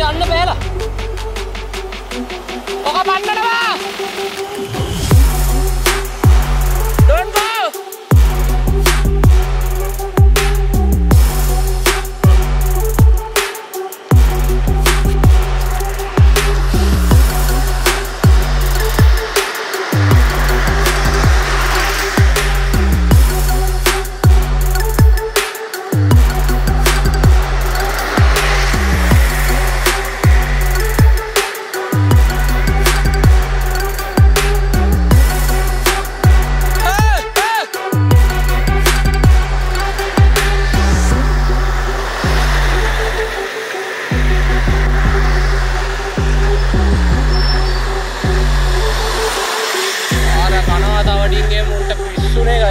යන්න බෑලා Morning